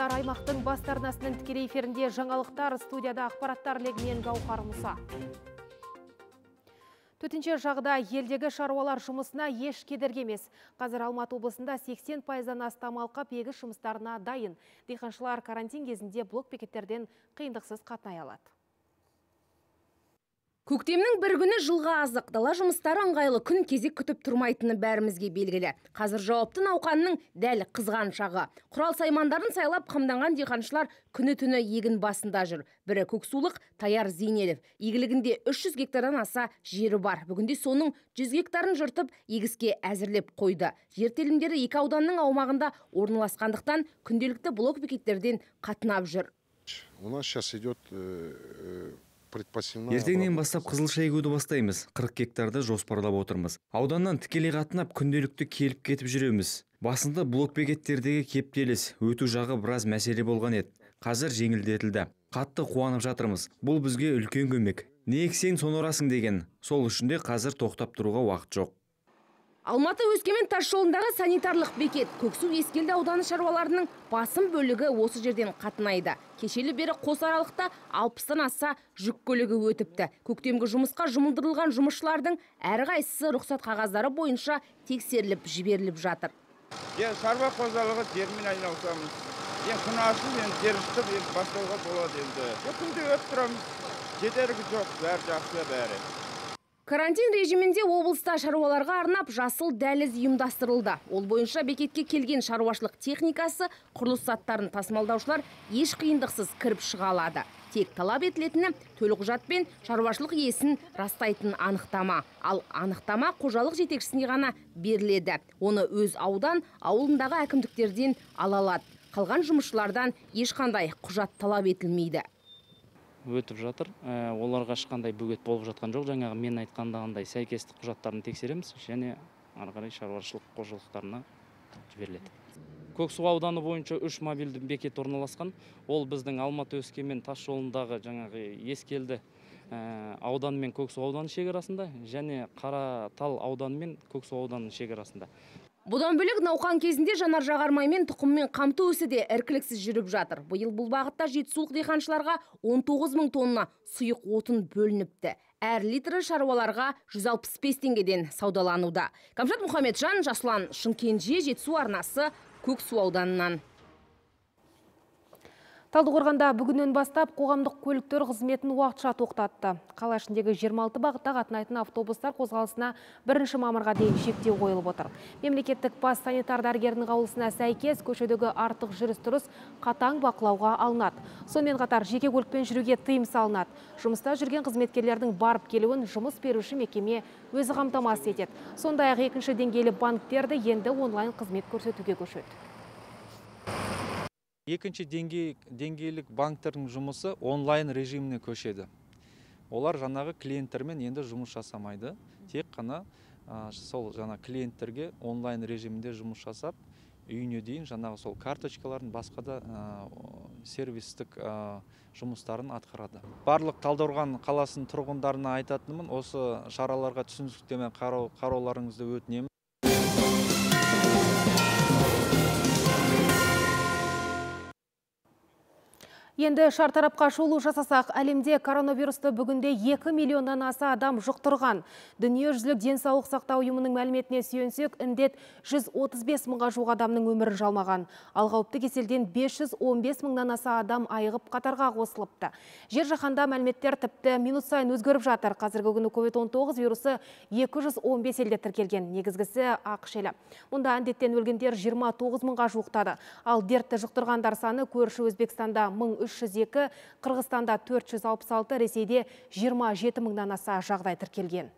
армысыздар аймақтың бас арнасының тікелей эфирінде жаңалықтар студияда ақпараттар легінен Гауһар Мұса. Төтенше жағда елдегі шаруалар жұмысына еш кедергі емес. Қазір Алматы облысында 80 пайыздан астам алқап егіс жұмыстарына дайын. Диқаншылар карантин кезінде блок бекеттерден қиындықсыз қатынай алады. Көктемнің бір күні жылға азық, дала жұмыстары ыңғайлы күн кезек күтіп тұрмайтыны бәрімізге белгілі. Қазір жауапты науқанның дәл қызған шағы. Құрал саймандарын сайлап қамданған диқаншылар күні түні егін басында жүр. Бірі көксулық Таяр Зейнелев. Игілігінде 300 гектардан аса жері бар. Бүгінде соның 100 гектарын жыртып егіске әзірлеп қойды. Жер телімдері екі ауданның аумағында орналасқандықтан күнделікті блок бекеттерден қатынап жүр. У нас сейчас идет предпосевная ертеңнен бастап қызылша егуді бастаймыз. 40 гектарды жоспарлап отырмыз. Ауданнан тікелей қатынап күнделікті келіп кетіп жүреміз. Басында блок бекеттердегі кептеліс өту жағы біраз мәселе болған еді. Қазір жеңілдетілді. Қатты қуанып жатырмыз. Бұл бізге үлкен көмек. Не ексең соны орасың деген. Сол үшін де қазір тоқтап тұруға уақыт жоқ. Алматы өскемен тас жолындағы санитарлық бекет Көксу Ескелді ауданы шаруаларының басым бөлігі осы жерден қатынайды. Кешелі бері қос аралықта 60-тан аса жүк көлігі өтіпті. Көктемгі жұмысқа жұмылдырылған жұмысшылардың әрқайсысы рұқсат қағаздары бойынша тексеріліп жіберіліп жатыр. Е, шаруа қожалығы жермен айналысамыз. Е, күн ашып, енді жер ыстық, енді бастауға болады енді. Күнде өтіп тұрамыз. Кедергі жоқ, бәрі жақсы бәрі. Карантин режимінде облыста шаруаларға арнап жасыл дәліз ұйымдастырылды. Ол бойынша бекетке келген шаруашылық техникасы, құрылыс заттарын тасымалдаушылар еш қиындықсыз кіріп шыға алады. Тек талап етілетіні төлқұжат пен шаруашылық иесін растайтын анықтама. Ал анықтама қожалық жетекшісіне ғана беріледі. Оны өз аудан, ауылындағы әкімдіктерден ала алады. Қалған жұмысшылардан ешқандай құжат талап етілмейді өтіп жатыр. Ә, оларға ешқандай бөгет болып жатқан жоқ. Жаңағы мен айтқандағындай сәйкестік құжаттарын тексереміз және ары қарай шаруашылық қожалықтарына жіберіледі. Көксу ауданы бойынша үш мобильді бекет орналасқан. Ол біздің алматы өскемен тас жолындағы жаңағы ескелді ә, ауданы мен көксу ауданы шекарасында және қаратал ауданы мен көксу ауданының шекарасында. Бұдан бөлек науқан кезінде жанар жағармаймен тұқыммен қамту ісі де іркіліксіз жүріп жатыр. Биыл бұл бағытта жетісулық диқаншыларға 19 мың тонна сұйық отын бөлініпті. Әр литрі шаруаларға 165 теңгеден саудалануда. Камшат Мұхамеджан, Жасұлан Шымкенже, Жетісу арнасы Көксу ауданынан. Талдықорғанда бүгіннен бастап қоғамдық көліктер қызметін уақытша тоқтатты. Қала ішіндегі 26 бағытта қатынайтын автобустар қозғалысына бірінші мамырға дейін шектеу қойылып отыр. Мемлекеттік бас санитар дәрігерінің қаулысына сәйкес көшедегі артық жүріс-тұрыс қатаң бақылауға алынады. Сонымен қатар жеке көлікпен жүруге тыйым салынады. Жұмыста жүрген қызметкерлердің барып келуін жұмыс беруші мекеме өзі қамтамасыз етеді. Сондай-ақ екінші деңгейлі банктерді енді онлайн қызмет көрсетуге көшеді екінші деңгейлік банктердің жұмысы онлайн режиміне көшеді. Олар жаңағы клиенттермен енді жұмыс жасамайды. Тек қана сол жаңа клиенттерге онлайн режимінде жұмыс жасап үйіне дейін жаңағы сол карточкаларын басқа да сервистік жұмыстарын атқарады. Барлық талдықорған қаласының тұрғындарына айтатынымын осы шараларға түсіністіктермен қарауларыңызды өтінемін. Енді шартарапқа шолу жасасақ, әлемде коронавирусты бүгінде 2 миллионнан аса адам жұқтырған. Дүниежүзілік денсаулық сақтау ұйымының мәліметіне сүйенсек, індет 135 мыңға жуық адамның өмірін жалмаған. Ал қауіпті кеселден 515 мыңнан аса адам айығып қатарға қосылыпты. Жер жаһанда мәліметтер тіпті минут сайын өзгеріп жатыр. Қазіргі күні COVID-19 вирусы 215 елде тіркелген. Негізгісі ақш елі. Мұнда індеттен өлгендер 29 мыңға жуықтады. Ал дертті жұқтырғандар саны көрші Өзбекстанда 1300 302, Қырғызстанда 466, Ресейде 27 мыңнан аса жағдай тіркелген.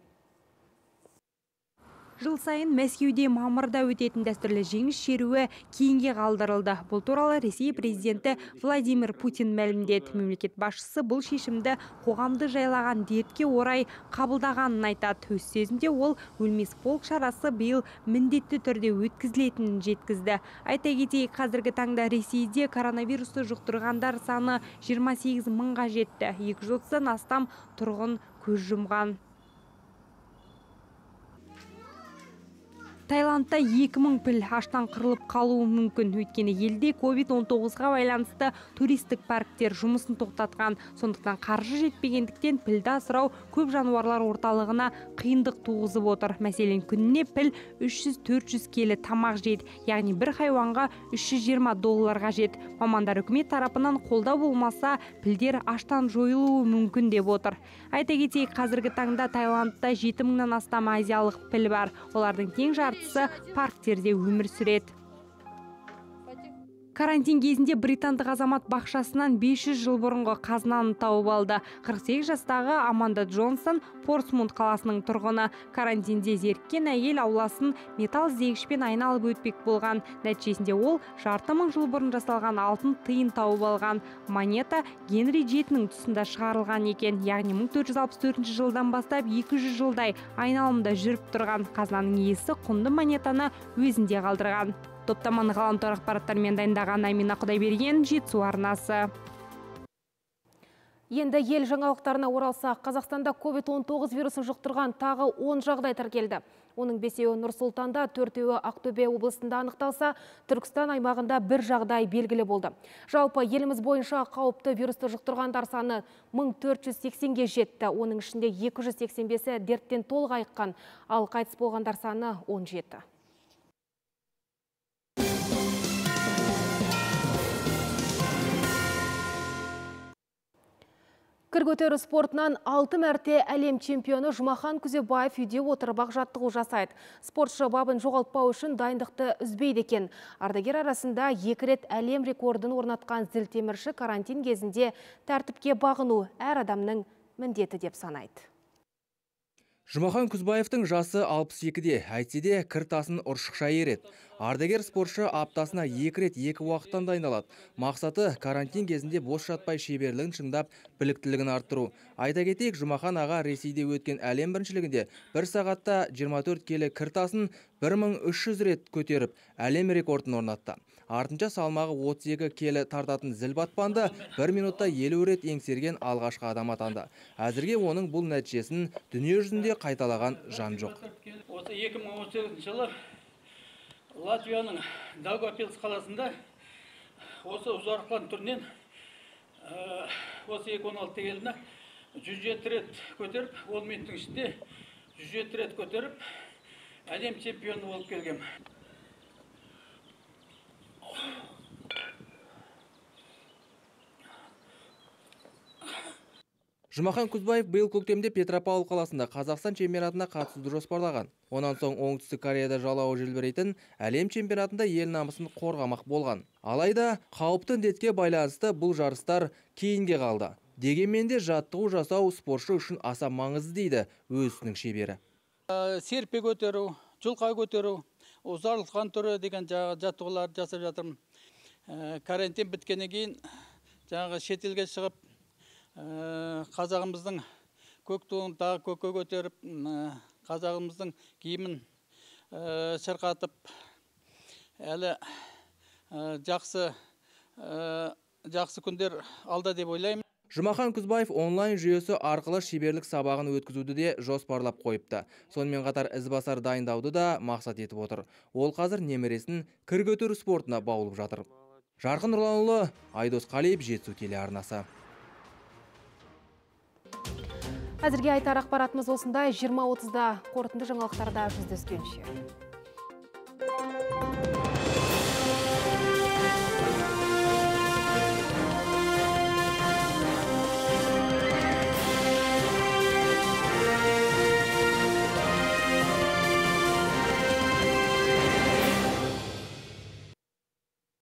Жыл сайын Мәскеуде мамырда өтетін дәстүрлі жеңіс шеруі кейінге қалдырылды. Бұл туралы Ресей президенті Владимир Путин мәлімдеді. Мемлекет басшысы бұл шешімді қоғамды жайлаған дертке орай қабылдағанын айтады. Өз сөзінде ол өлмес полк шарасы биыл міндетті түрде өткізілетінін жеткізді. Айта кетейік, қазіргі таңда Ресейде коронавирусты жұқтырғандар саны 28 мыңға жетті. 230-дан астам тұрғын көз жұмған. Таиландта 2000 піл аштан қырылып қалуы мүмкін. Өйткені елде covid 19-ға байланысты туристік парктер жұмысын тоқтатқан. Сондықтан қаржы жетпегендіктен пілді асырау көп жануарлар орталығына қиындық туғызып отыр. Мәселен күніне піл 300-400 келі тамақ жейді. Яғни бір хайуанға 320 доллар қажет мамандар үкімет тарапынан қолдау болмаса пілдер аштан жойылуы мүмкін деп отыр. Айта кетейік қазіргі таңда таиландта жеті мыңнан астам азиялық піл бар. Олардың тең жартысы парктерде өмір сүреді. Карантин кезінде британдық азамат бақшасынан 500 жыл бұрынғы қазынаны тауып алды. 48 жастағы аманда джонсон портсмунд қаласының тұрғыны. Карантинде зеріккен әйел ауласын металл іздегішпен айналып өтпек болған. Нәтижесінде ол жарты мың жыл бұрын жасалған алтын тиын тауып алған. Монета генри жетінің тұсында шығарылған екен. Яғни 1464 жылдан бастап 200 жылдай айналымда жүріп тұрған. Қазынаның иесі құнды монетаны өзінде қалдырған. Топтаманы ғаламтор ақпараттармен дайындаған амина құдайберген жетісу арнасы Енді ел жаңалықтарына оралсақ, Қазақстанда COVID-19 вирусын жұқтырған тағы 10 жағдай тіркелді. Оның бесеуі Нұр-Сұлтанда, төртеуі Ақтөбе облысында анықталса, Түркістан аймағында бір жағдай белгілі болды. Жалпы еліміз бойынша қауіпті вирусты жұқтырғандар саны 1480-ге жетті. Оның ішінде 285-і дерттен толық айыққан, ал қайтыс болғандар саны 17. Кір көтеру спортынан алты мәрте әлем чемпионы Жұмахан Күзебаев үйде отырып ақ жаттығу жасайды. Спортшы бабын жоғалтпау үшін дайындықты үзбейді екен. Ардагер арасында екі рет әлем рекордын орнатқан зілтемірші карантин кезінде тәртіпке бағыну әр адамның міндеті деп санайды. Жұмахан Күзбаевтың жасы 62-де, әйтсе де кір тасын ұршықша ереді. Ардагер спортшы аптасына екі рет екі уақыттан дайындалады. Мақсаты карантин кезінде бос жатпай шеберлігін шыңдап, біліктілігін арттыру. Айта кетейік, Жұмахан аға Ресейде өткен әлем біріншілігінде бір сағатта 24 келі кір тасын 1300 рет көтеріп, әлем рекордын орнатты артынша салмағы 32 келі тартатын зіл батпанды бір минутта елу рет еңсерген алғашқы адам атанды әзірге оның бұл нәтижесін дүние жүзінде қайталаған жан жоқ. Осы 2018 жылы латвияның даугавпилс қаласында осы ұзарықлан түрінен осы 216 келіні 107 рет көтеріп 10 минуттың ішінде 107 рет көтеріп әлем чемпионы болып келгем. Жұмахан күзбаев биыл көктемде петропавл қаласында қазақстан чемпионатына қатысуды жоспарлаған. Онан соң оңтүстік кореяда жалауы желбірейтін әлем чемпионатында ел намысын қорғамақ болған. Алайда қауіпті індетке байланысты бұл жарыстар кейінге қалды. Дегенмен де жаттығу жасау спортшы үшін аса маңызды дейді өз ісінің шебері. Ә, серпе көтеру жұлқа көтеру ұзарылтқан түрі деген жаттығуларды жасап жатырмын. Ә, карантин біткеннен кейін жаңағы шетелге шығып қазағымыздың көк туын тағы көкке көтеріп қазағымыздың киімін э, шырқатып әлі э, жақсы жақсы күндер алда деп ойлаймын. Жұмахан күзбаев онлайн жүйесі арқылы шеберлік сабағын өткізуді де жоспарлап қойыпты. Сонымен қатар ізбасар дайындауды да мақсат етіп отыр. Ол қазір немересін кір көтеру спортына баулып жатыр. Жарқын нұрланұлы айдос қалиев жетісу телеарнасы. Әзірге айтар ақпаратымыз осындай 20-30-да қорытынды жаңалықтарда жүздескенше.